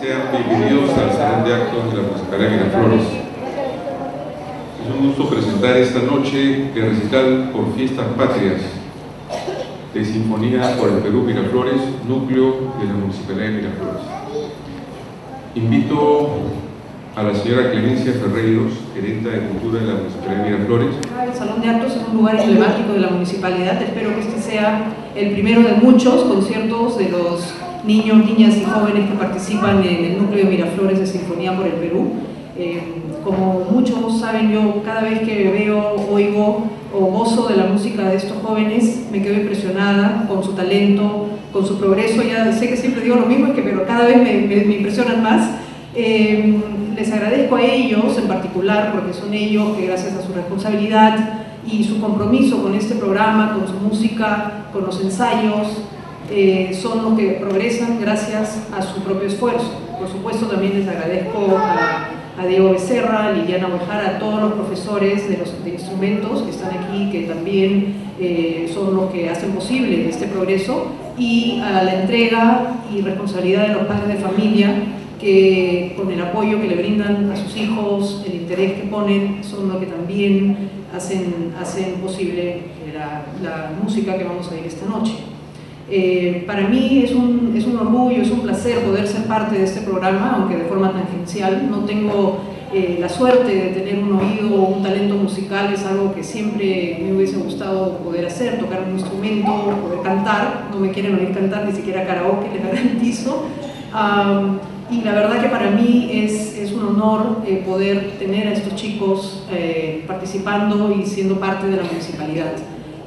Sean bienvenidos al Salón de Actos de la de Miraflores. Es un gusto presentar esta noche el recital por Fiestas Patrias de Sinfonía por el Perú Miraflores, núcleo de la Municipalidad de Miraflores. Invito a la señora Clemencia Ferreiros, gerenta de Cultura de la Municipalidad de Miraflores. El Salón de Actos es un lugar emblemático de la municipalidad. Espero que este sea el primero de muchos conciertos de los niños, niñas y jóvenes que participan en el núcleo de Miraflores de Sinfonía por el Perú. Eh, como muchos saben, yo cada vez que veo, oigo o gozo de la música de estos jóvenes, me quedo impresionada con su talento, con su progreso. Ya sé que siempre digo lo mismo, pero cada vez me, me, me impresionan más. Eh, les agradezco a ellos en particular porque son ellos que gracias a su responsabilidad y su compromiso con este programa, con su música, con los ensayos, eh, son los que progresan gracias a su propio esfuerzo. Por supuesto también les agradezco a, Diego Becerra, a Liliana Bojara, a todos los profesores de los instrumentos que están aquí, que también eh, son los que hacen posible este progreso, y a la entrega y responsabilidad de los padres de familia que con el apoyo que le brindan a sus hijos, el interés que ponen, son los que también hacen, hacen posible la, la música que vamos a ir esta noche. Eh, para mí es un, es un orgullo, es un placer poder ser parte de este programa, aunque de forma tangencial. No tengo eh, la suerte de tener un oído o un talento musical, es algo que siempre me hubiese gustado poder hacer, tocar un instrumento, poder cantar. No me quieren oír cantar ni siquiera karaoke, les garantizo. Y la verdad que para mí es, es un honor eh, poder tener a estos chicos participando y siendo parte de la municipalidad.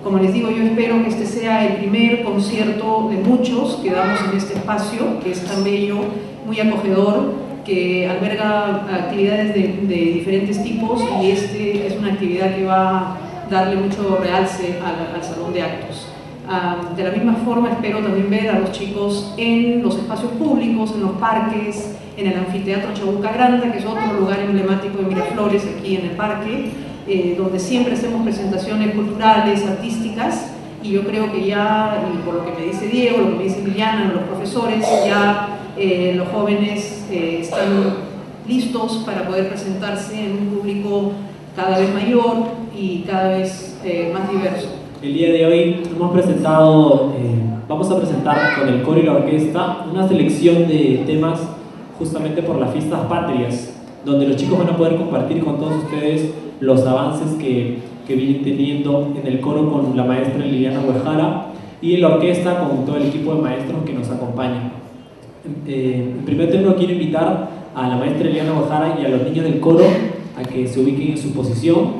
Como les digo, yo espero que este sea el primer concierto de muchos que damos en este espacio, que es tan bello, muy acogedor, que alberga actividades de, de diferentes tipos y este es una actividad que va a darle mucho realce al, al salón de actos. Um, de la misma forma espero también ver a los chicos en los espacios públicos, en los parques, en el anfiteatro Chabuca Granda, que es otro lugar emblemático de Miraflores aquí en el parque, eh, donde siempre hacemos presentaciones culturales, artísticas, y yo creo que ya, y por lo que me dice Diego, lo que me dice Liliana, los profesores, ya eh, los jóvenes eh, están listos para poder presentarse en un público cada vez mayor y cada vez eh, más diverso. El día de hoy hemos presentado, eh, vamos a presentar con el coro y la orquesta una selección de temas justamente por las fiestas patrias, donde los chicos van a poder compartir con todos ustedes los avances que, que vienen teniendo en el coro con la maestra Liliana Huejara y en la orquesta con todo el equipo de maestros que nos acompañan. Eh, en primer término quiero invitar a la maestra Liliana Huejara y a los niños del coro a que se ubiquen en su posición